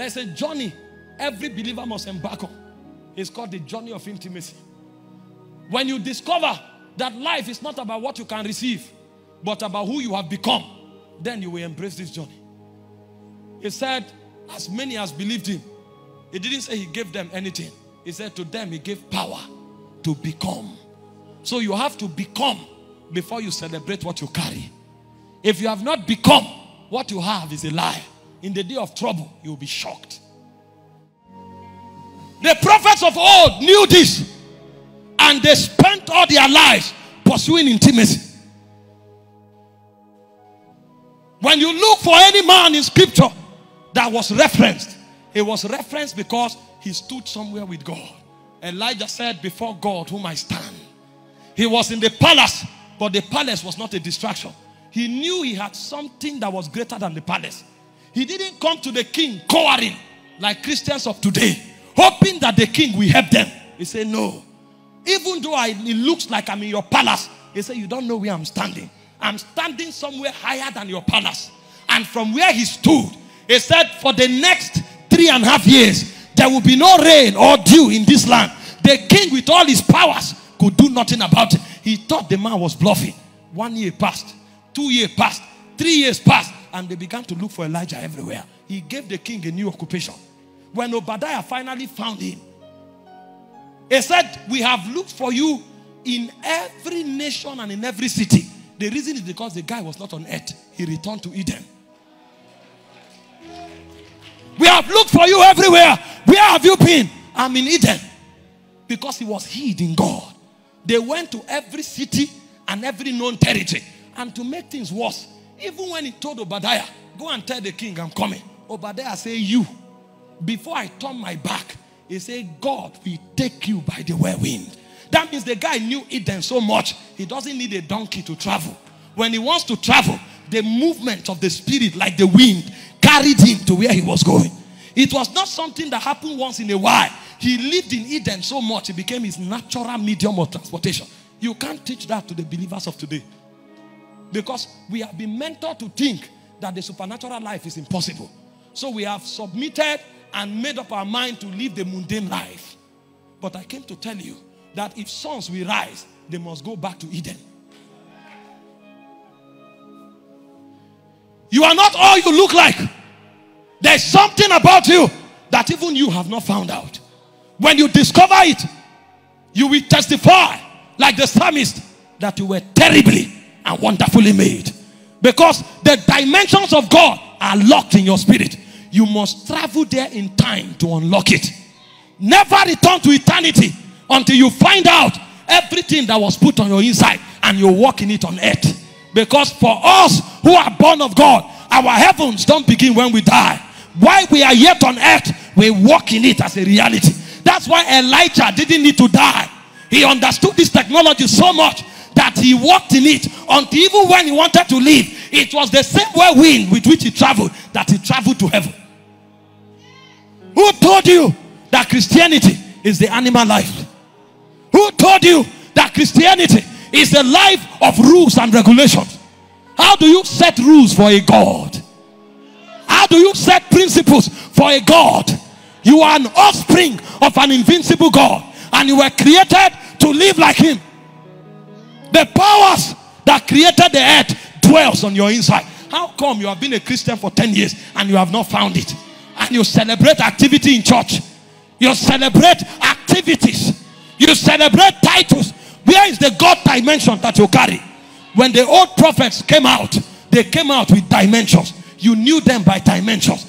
There's a journey every believer must embark on. It's called the journey of intimacy. When you discover that life is not about what you can receive, but about who you have become, then you will embrace this journey. He said, as many as believed him, he didn't say he gave them anything. He said to them, he gave power to become. So you have to become before you celebrate what you carry. If you have not become, what you have is a lie. In the day of trouble, you will be shocked. The prophets of old knew this and they spent all their lives pursuing intimacy. When you look for any man in scripture that was referenced, it was referenced because he stood somewhere with God. Elijah said, Before God, whom I stand. He was in the palace, but the palace was not a distraction. He knew he had something that was greater than the palace. He didn't come to the king cowering like Christians of today, hoping that the king will help them. He said, No. Even though I, it looks like I'm in your palace, he said, You don't know where I'm standing. I'm standing somewhere higher than your palace. And from where he stood, he said, For the next three and a half years, there will be no rain or dew in this land. The king, with all his powers, could do nothing about it. He thought the man was bluffing. One year passed, two years passed, three years passed, and they began to look for Elijah everywhere. He gave the king a new occupation. When Obadiah finally found him, he said, We have looked for you in every nation and in every city. The reason is because the guy was not on earth, he returned to Eden. We have looked for you everywhere. Where have you been? I'm in Eden. Because he was hid in God. They went to every city and every known territory. And to make things worse, even when he told Obadiah, Go and tell the king I'm coming. Obadiah say, You. Before I turn my back, he said, God will take you by the whirlwind. That means the guy knew Eden so much, he doesn't need a donkey to travel. When he wants to travel, the movement of the spirit, like the wind, carried him to where he was going. It was not something that happened once in a while. He lived in Eden so much, it became his natural medium of transportation. You can't teach that to the believers of today. Because we have been mentored to think that the supernatural life is impossible. So we have submitted and made up our mind to live the mundane life. But I came to tell you that if sons will rise, they must go back to Eden. You are not all you look like. There's something about you that even you have not found out. When you discover it, you will testify, like the psalmist, that you were terribly and wonderfully made. Because the dimensions of God are locked in your spirit. You must travel there in time to unlock it. Never return to eternity until you find out everything that was put on your inside and you walk in it on earth. Because for us who are born of God, our heavens don't begin when we die. While we are yet on earth, we walk in it as a reality. That's why Elijah didn't need to die. He understood this technology so much he walked in it until even when he wanted to leave, it was the same wind with which he traveled that he traveled to heaven. Who told you that Christianity is the animal life? Who told you that Christianity is the life of rules and regulations? How do you set rules for a God? How do you set principles for a God? You are an offspring of an invincible God, and you were created to live like Him. The powers that created the earth dwells on your inside. How come you have been a Christian for 10 years and you have not found it? And you celebrate activity in church. You celebrate activities. You celebrate titles. Where is the God dimension that you carry? When the old prophets came out, they came out with dimensions. You knew them by dimensions.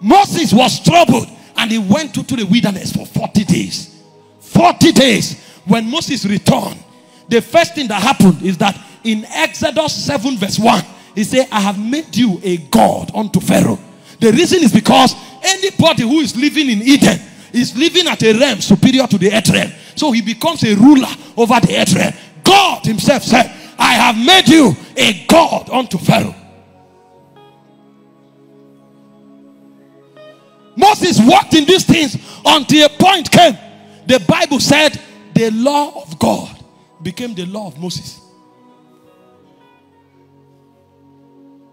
Moses was troubled and he went to, to the wilderness for 40 days. 40 days. When Moses returned, the first thing that happened is that in Exodus 7, verse 1, he said, I have made you a God unto Pharaoh. The reason is because anybody who is living in Eden is living at a realm superior to the earth realm. So he becomes a ruler over the earth realm. God himself said, I have made you a God unto Pharaoh. Moses walked in these things until a point came. The Bible said the law of God became the law of Moses.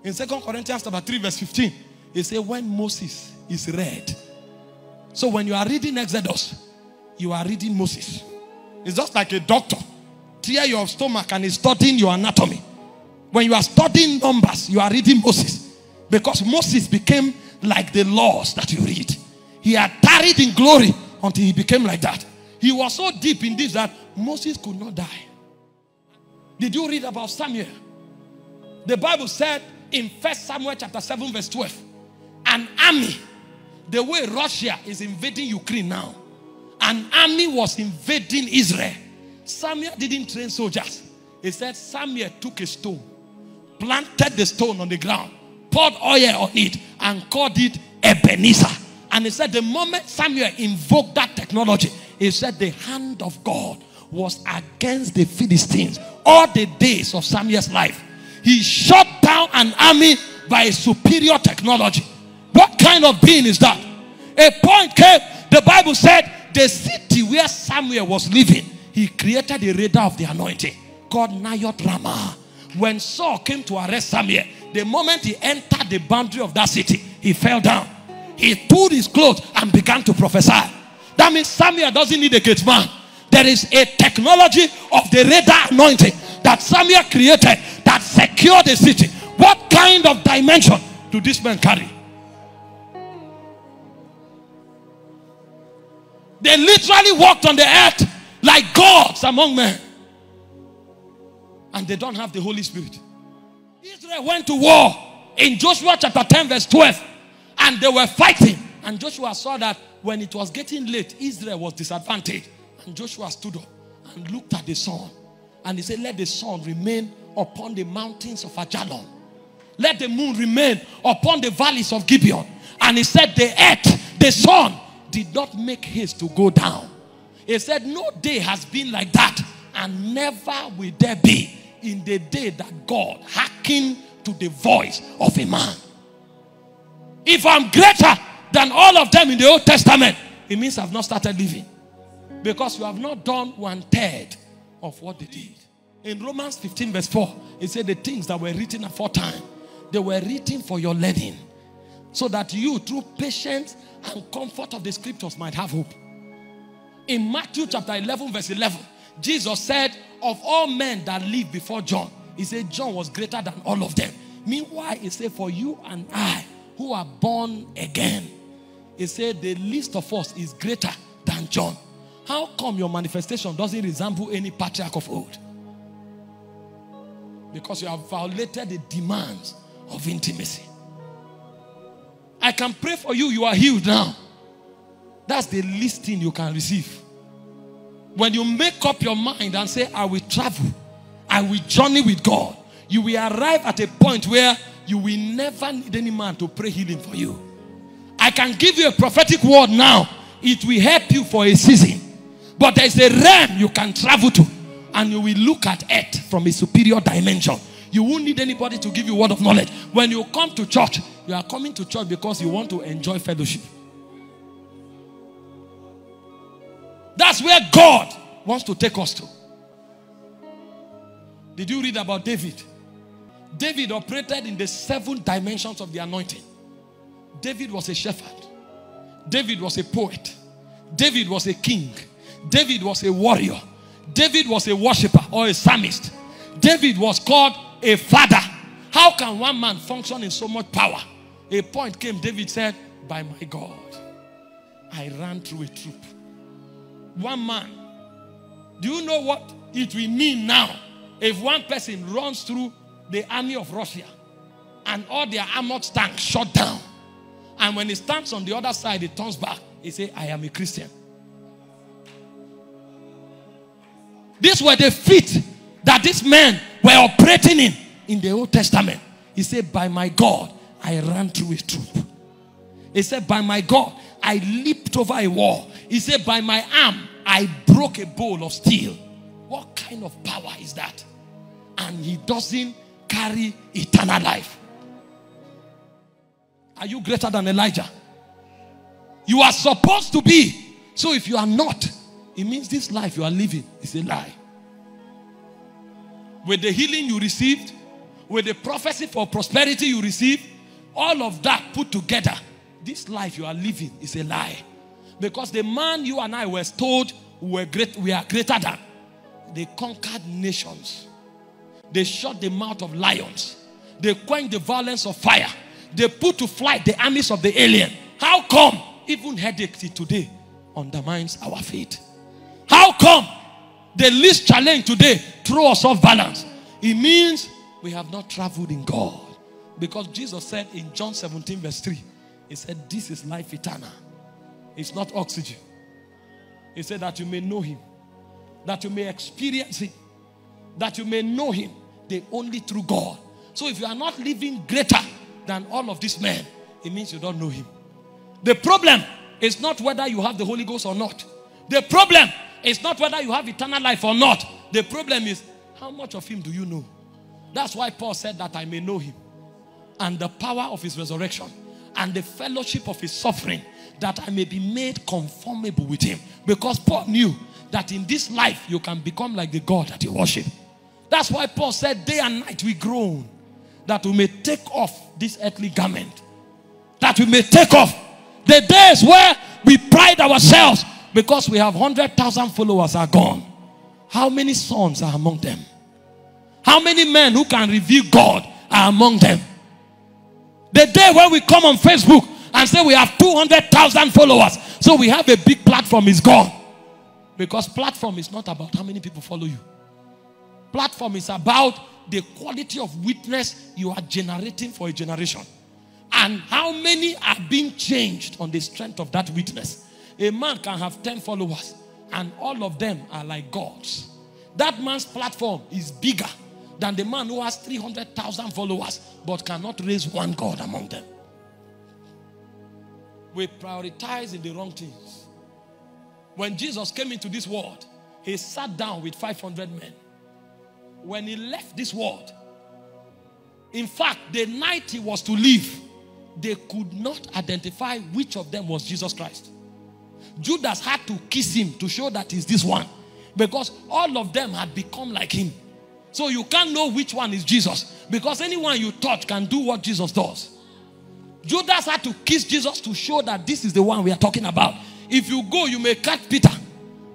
In Second Corinthians chapter 3, verse 15, He said, when Moses is read. So when you are reading Exodus, you are reading Moses. It's just like a doctor. Tear your stomach and is studying your anatomy. When you are studying numbers, you are reading Moses. Because Moses became like the laws that you read. He had tarried in glory until he became like that. He was so deep in this that Moses could not die. Did you read about Samuel? The Bible said in First Samuel chapter 7, verse 12, an army, the way Russia is invading Ukraine now, an army was invading Israel. Samuel didn't train soldiers. He said Samuel took a stone, planted the stone on the ground, poured oil on it, and called it Ebenezer. And he said the moment Samuel invoked that technology, he said the hand of God was against the Philistines all the days of Samuel's life. He shut down an army by a superior technology. What kind of being is that? A point came, the Bible said, the city where Samuel was living, he created a radar of the anointing called Nayot Ramah. When Saul came to arrest Samuel, the moment he entered the boundary of that city, he fell down. He pulled his clothes and began to prophesy. That means Samuel doesn't need a gate man. There is a technology of the radar anointing that Samuel created that secured the city. What kind of dimension do this man carry? They literally walked on the earth like gods among men. And they don't have the Holy Spirit. Israel went to war in Joshua chapter 10, verse 12. And they were fighting. And Joshua saw that when it was getting late, Israel was disadvantaged. And Joshua stood up and looked at the sun. And he said, Let the sun remain upon the mountains of Ajalon. Let the moon remain upon the valleys of Gibeon. And he said, The earth, the sun, did not make haste to go down. He said, No day has been like that, and never will there be in the day that God hearkened to the voice of a man. If I'm greater than all of them in the Old Testament, it means I've not started living. Because you have not done one third of what they did. In Romans 15, verse 4, it said the things that were written aforetime, they were written for your learning. So that you, through patience and comfort of the scriptures, might have hope. In Matthew chapter 11, verse 11, Jesus said, Of all men that lived before John, he said, John was greater than all of them. Meanwhile, he said, For you and I who are born again, he said, The least of us is greater than John. How come your manifestation doesn't resemble any patriarch of old? Because you have violated the demands of intimacy. I can pray for you, you are healed now. That's the least thing you can receive. When you make up your mind and say, I will travel, I will journey with God, you will arrive at a point where you will never need any man to pray healing for you. I can give you a prophetic word now. It will help you for a season. But there's a realm you can travel to, and you will look at it from a superior dimension. You won't need anybody to give you word of knowledge. When you come to church, you are coming to church because you want to enjoy fellowship. That's where God wants to take us to. Did you read about David? David operated in the seven dimensions of the anointing. David was a shepherd. David was a poet. David was a king. David was a warrior. David was a worshiper or a psalmist. David was called a father. How can one man function in so much power? A point came, David said, By my God, I ran through a troop. One man. Do you know what it will mean now if one person runs through the army of Russia and all their armored tanks shut down? And when he stands on the other side, he turns back. He say, I am a Christian. These were the feet that these men were operating in in the Old Testament. He said, By my God, I ran through a troop. He said, By my God, I leaped over a wall. He said, By my arm, I broke a bowl of steel. What kind of power is that? And he doesn't carry eternal life. Are you greater than Elijah? You are supposed to be. So if you are not, it means this life you are living is a lie. With the healing you received, with the prophecy for prosperity you received, all of that put together, this life you are living is a lie. Because the man you and I were told we were great, we are greater than, they conquered nations. They shut the mouth of lions. They quenched the violence of fire. They put to flight the armies of the alien. How come even headache today undermines our faith? How come the least challenge today throw us off balance? It means we have not traveled in God. Because Jesus said in John 17, verse 3, He said, This is life eternal. It's not oxygen. He said that you may know Him, that you may experience Him, that you may know Him, the only true God. So if you are not living greater than all of these men, it means you don't know Him. The problem is not whether you have the Holy Ghost or not. The problem is not whether you have eternal life or not. The problem is how much of Him do you know? That's why Paul said that I may know Him and the power of His resurrection and the fellowship of His suffering that I may be made conformable with Him. Because Paul knew that in this life you can become like the God that you worship. That's why Paul said, Day and night we groan that we may take off this earthly garment. That we may take off the days where we pride ourselves because we have 100,000 followers are gone. How many sons are among them? How many men who can reveal God are among them? The day when we come on Facebook and say we have 200,000 followers, so we have a big platform is gone. Because platform is not about how many people follow you. Platform is about the quality of witness you are generating for a generation. And how many are being changed on the strength of that witness. A man can have 10 followers and all of them are like gods. That man's platform is bigger than the man who has 300,000 followers but cannot raise one God among them. We prioritize in the wrong things. When Jesus came into this world, he sat down with 500 men. When he left this world, in fact, the night he was to leave, they could not identify which of them was Jesus Christ. Judas had to kiss him to show that he's this one because all of them had become like him. So you can't know which one is Jesus because anyone you touch can do what Jesus does. Judas had to kiss Jesus to show that this is the one we are talking about. If you go, you may catch Peter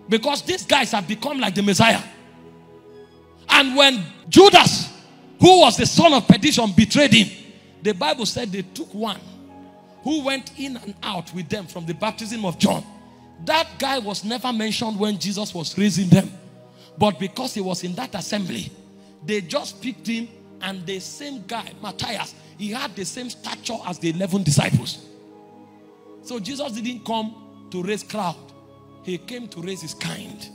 because these guys have become like the Messiah. And when Judas, who was the son of perdition, betrayed him, the Bible said they took one who went in and out with them from the baptism of John. That guy was never mentioned when Jesus was raising them. But because he was in that assembly, they just picked him, and the same guy, Matthias, he had the same stature as the 11 disciples. So Jesus didn't come to raise crowd, he came to raise his kind.